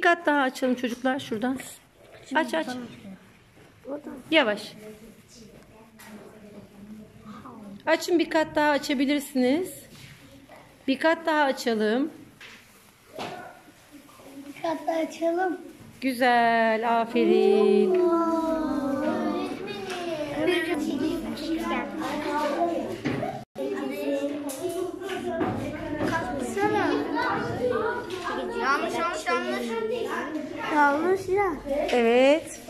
kat daha açalım çocuklar şuradan. Aç aç. Yavaş. Açın bir kat daha açabilirsiniz. Bir kat daha açalım. Hatta açalım. Güzel. Aferin. Kalksana. Yanlış yanlış yanlış. Ya. Evet.